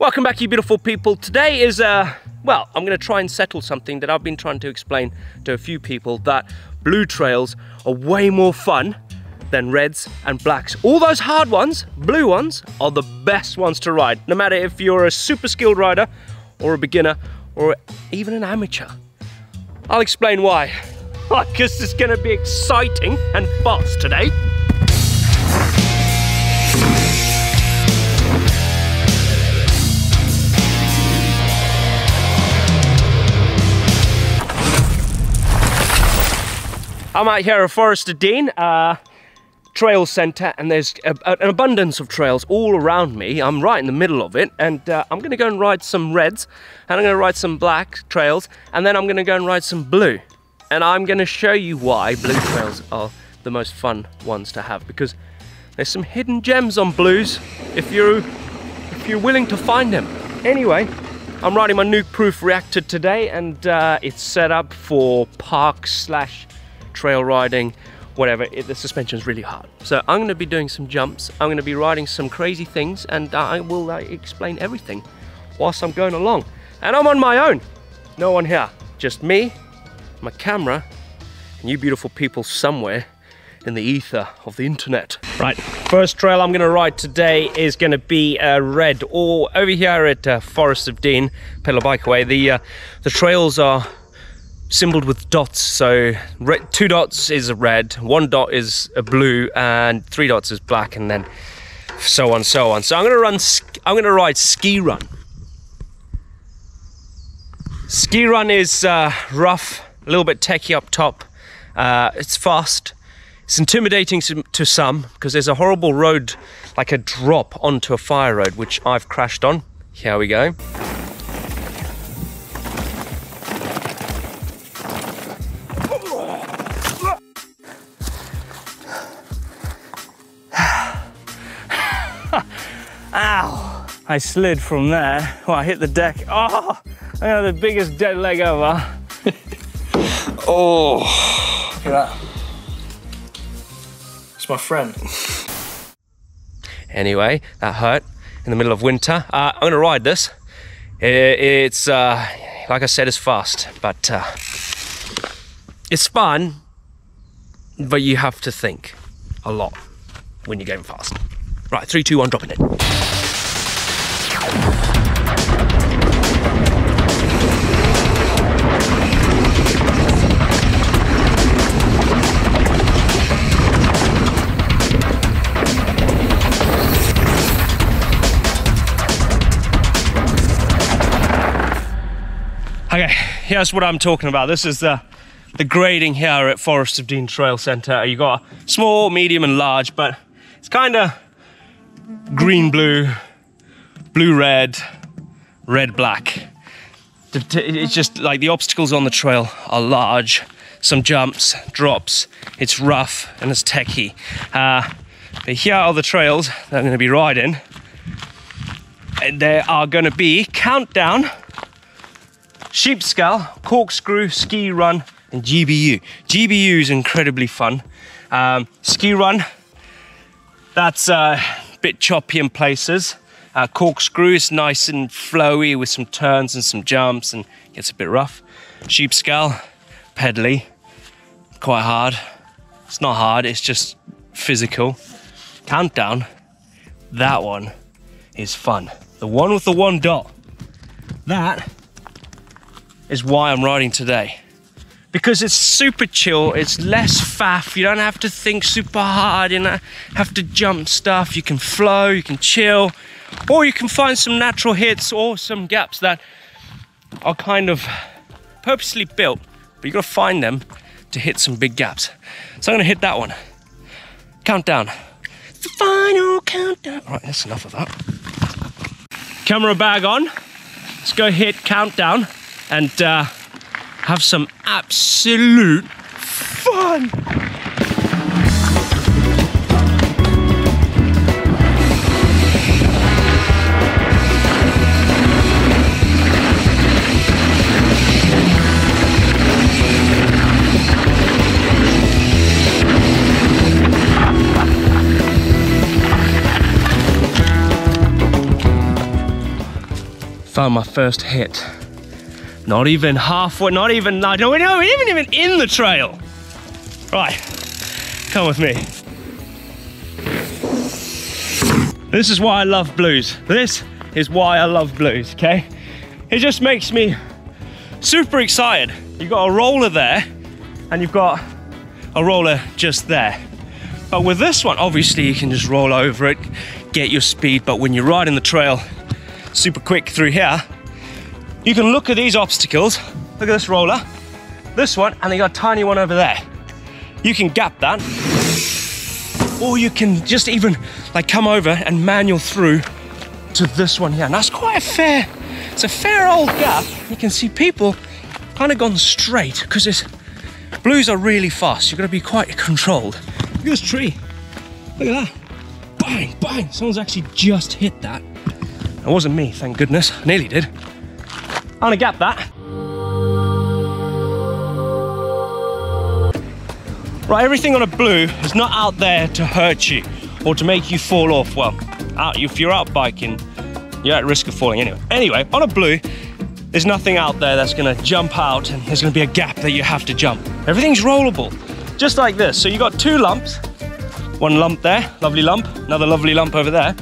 Welcome back, you beautiful people. Today is, uh, well, I'm going to try and settle something that I've been trying to explain to a few people that blue trails are way more fun than reds and blacks. All those hard ones, blue ones, are the best ones to ride, no matter if you're a super skilled rider or a beginner or even an amateur. I'll explain why. Because it's going to be exciting and fast today. I'm out here at Forest Dean uh, Trail Centre and there's a, an abundance of trails all around me. I'm right in the middle of it and uh, I'm going to go and ride some reds and I'm going to ride some black trails and then I'm going to go and ride some blue. And I'm going to show you why blue trails are the most fun ones to have because there's some hidden gems on blues if you're, if you're willing to find them. Anyway, I'm riding my Nukeproof Reactor today and uh, it's set up for park slash trail riding, whatever, it, the suspension is really hard. So I'm going to be doing some jumps, I'm going to be riding some crazy things, and I will uh, explain everything whilst I'm going along. And I'm on my own, no one here, just me, my camera, and you beautiful people somewhere in the ether of the internet. Right, first trail I'm going to ride today is going to be uh, red, or over here at uh, Forest of Dean, Pedalabikeaway, the, uh, the trails are symboled with dots. So red, two dots is a red, one dot is a blue, and three dots is black, and then so on, so on. So I'm gonna run. I'm gonna ride ski run. Ski run is uh, rough, a little bit techy up top. Uh, it's fast. It's intimidating to some because there's a horrible road, like a drop onto a fire road, which I've crashed on. Here we go. Ow! I slid from there. Well, I hit the deck. Oh, I got the biggest dead leg ever. oh, look at that. It's my friend. Anyway, that hurt in the middle of winter. Uh, I'm gonna ride this. It's, uh, like I said, it's fast, but uh, it's fun, but you have to think a lot when you're going fast. Right, three, two, one, dropping it. Okay, here's what I'm talking about. This is the, the grading here at Forest of Dean Trail Centre. You got small, medium and large, but it's kind of green, blue, blue, red, red, black. It's just like the obstacles on the trail are large. Some jumps, drops, it's rough and it's techy. Uh, but here are the trails that I'm going to be riding. And there are going to be countdown Sheep Skull, Corkscrew, Ski Run, and GBU. GBU is incredibly fun. Um, ski Run, that's uh, bit choppy in places. Uh, corkscrew is nice and flowy with some turns and some jumps and gets a bit rough. Sheep Skull, pedally, quite hard. It's not hard, it's just physical. Countdown, that one is fun. The one with the one dot. That is why I'm riding today. Because it's super chill, it's less faff, you don't have to think super hard, you know, have to jump stuff, you can flow, you can chill, or you can find some natural hits or some gaps that are kind of purposely built, but you gotta find them to hit some big gaps. So I'm gonna hit that one. Countdown. The final countdown. All right, that's enough of that. Camera bag on. Let's go hit countdown and uh, have some absolute fun. Found my first hit. Not even halfway, not even, no, no, no, even, even in the trail. Right, come with me. This is why I love blues. This is why I love blues, okay? It just makes me super excited. You've got a roller there and you've got a roller just there. But with this one, obviously you can just roll over it, get your speed, but when you're riding the trail super quick through here, you can look at these obstacles. Look at this roller, this one, and they got a tiny one over there. You can gap that, or you can just even like come over and manual through to this one here. And that's quite a fair, it's a fair old gap. You can see people kind of gone straight because it's blues are really fast. You've got to be quite controlled. Look at this tree. Look at that. Bang, bang. Someone's actually just hit that. It wasn't me, thank goodness. I nearly did. I'm gonna gap that. Right, everything on a blue is not out there to hurt you or to make you fall off. Well, out, if you're out biking, you're at risk of falling anyway. Anyway, on a blue, there's nothing out there that's gonna jump out and there's gonna be a gap that you have to jump. Everything's rollable, just like this. So you got two lumps, one lump there, lovely lump, another lovely lump over there.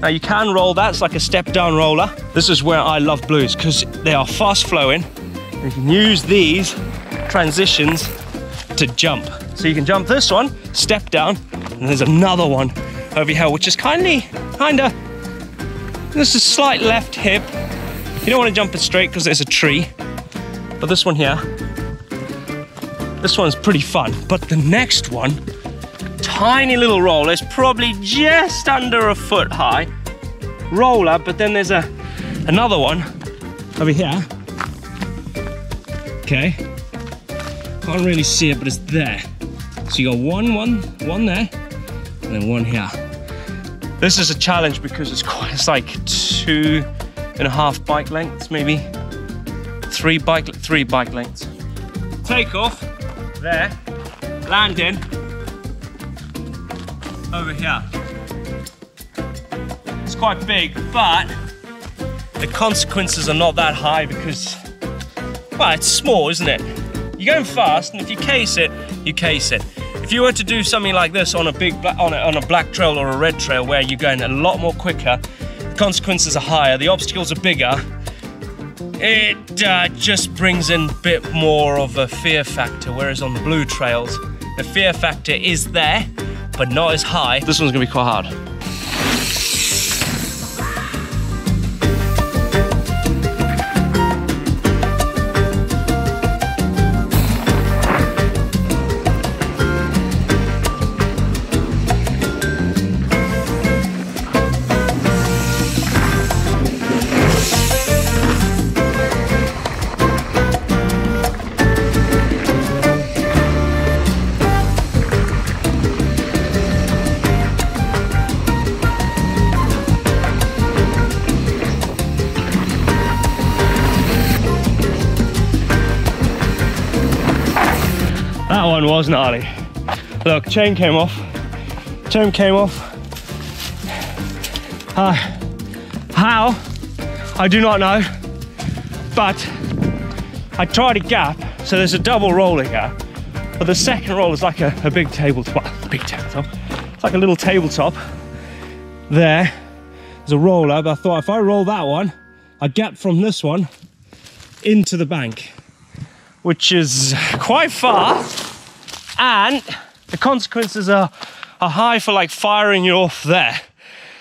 Now you can roll that, it's like a step down roller. This is where I love blues because they are fast flowing. You can use these transitions to jump. So you can jump this one, step down, and there's another one over here, which is kindly, kinda, this is slight left hip. You don't want to jump it straight because there's a tree. But this one here, this one's pretty fun. But the next one, tiny little roller, it's probably just under a foot high. Roller, but then there's a another one over here. Okay. Can't really see it, but it's there. So you got one, one, one there, and then one here. This is a challenge because it's quite, it's like two and a half bike lengths, maybe three bike, three bike lengths. Take off there, landing over here. It's quite big, but the consequences are not that high because, well, it's small, isn't it? You're going fast, and if you case it, you case it. If you were to do something like this on a big on a, on a black trail or a red trail where you're going a lot more quicker, the consequences are higher, the obstacles are bigger, it uh, just brings in a bit more of a fear factor. Whereas on the blue trails, the fear factor is there, but not as high. This one's gonna be quite hard. One was gnarly. Look, chain came off. Chain came off. Uh, how? I do not know. But I tried a gap, so there's a double roller here. But the second roll is like a, a big tabletop. Big tabletop. It's like a little tabletop. There. There's a roller, but I thought if I roll that one, I gap from this one into the bank, which is quite far and the consequences are, are high for like firing you off there.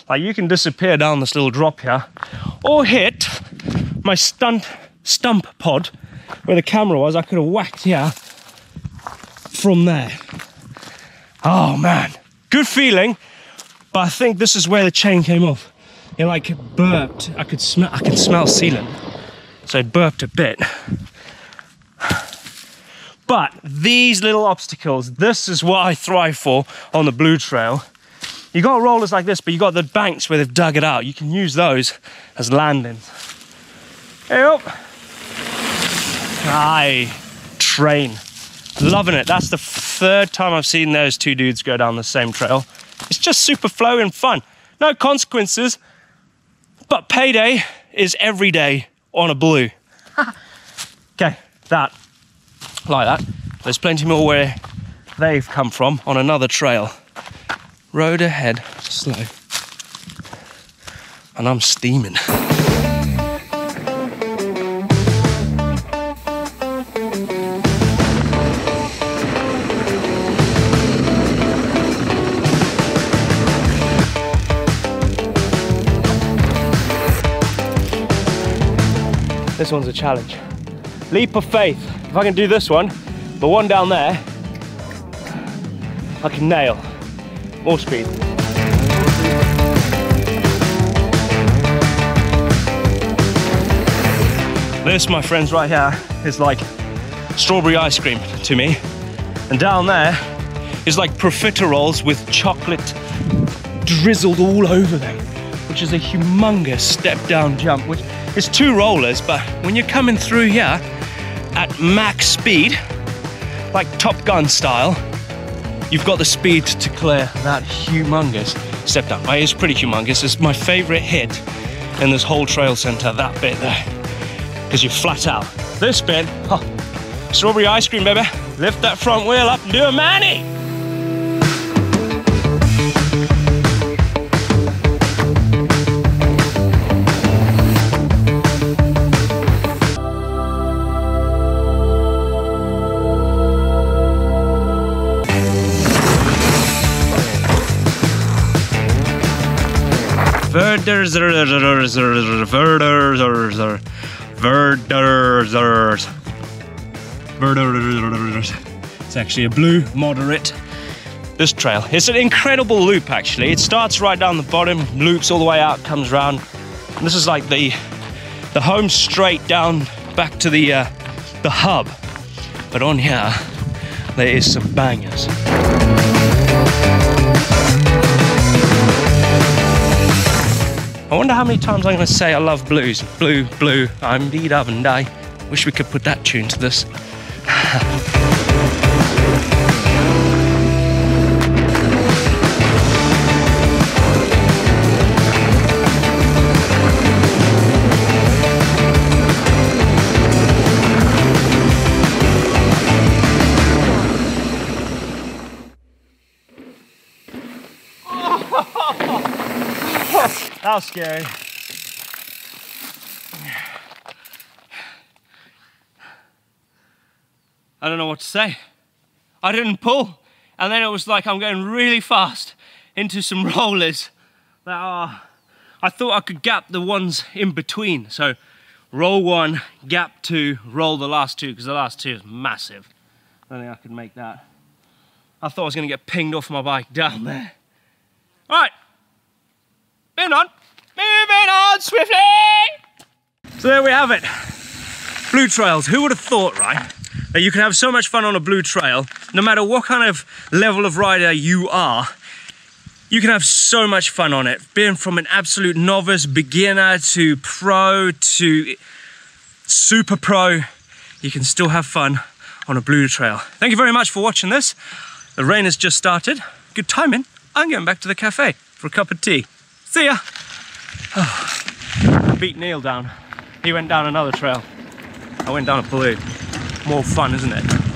Like you can disappear down this little drop here or hit my stunt stump pod where the camera was. I could have whacked here from there. Oh man, good feeling. But I think this is where the chain came off. It like burped. I could smell. I could smell sealant, so it burped a bit. But these little obstacles, this is what I thrive for on the blue trail. You got rollers like this, but you got the banks where they've dug it out. You can use those as landings. Hey up. Aye, train. Loving it. That's the third time I've seen those two dudes go down the same trail. It's just super flowy and fun. No consequences, but payday is every day on a blue. okay, that, like that. There's plenty more where they've come from on another trail. Road ahead, slow. And I'm steaming. This one's a challenge. Leap of faith. If I can do this one, the one down there, I can nail. More speed. This, my friends, right here is like strawberry ice cream to me. And down there is like profiteroles with chocolate drizzled all over them, which is a humongous step down jump, which is two rollers, but when you're coming through here at max speed, like Top Gun style, you've got the speed to clear that humongous step down. It's pretty humongous. It's my favorite hit in this whole trail center, that bit there because you're flat out. This bit, oh, strawberry ice cream, baby. Lift that front wheel up and do a mani. Verders, verders, verders, Verders. Verders. It's actually a blue moderate. This trail. It's an incredible loop actually. It starts right down the bottom, loops all the way out, comes around. And this is like the the home straight down back to the uh, the hub. But on here, there is some bangers. I wonder how many times I'm going to say I love blues. Blue, blue, I'm the and I wish we could put that tune to this. That was scary. I don't know what to say. I didn't pull. And then it was like I'm going really fast into some rollers that are, I thought I could gap the ones in between. So roll one, gap two, roll the last two, because the last two is massive. I don't think I could make that. I thought I was gonna get pinged off my bike down there. All right, moving on, moving on swiftly. So there we have it. Blue trails, who would have thought, right? That you can have so much fun on a blue trail, no matter what kind of level of rider you are, you can have so much fun on it. Being from an absolute novice, beginner to pro to super pro, you can still have fun on a blue trail. Thank you very much for watching this. The rain has just started. Good timing. I'm going back to the cafe for a cup of tea. See ya. Oh, beat Neil down. He went down another trail. I went down a blue. More fun, isn't it?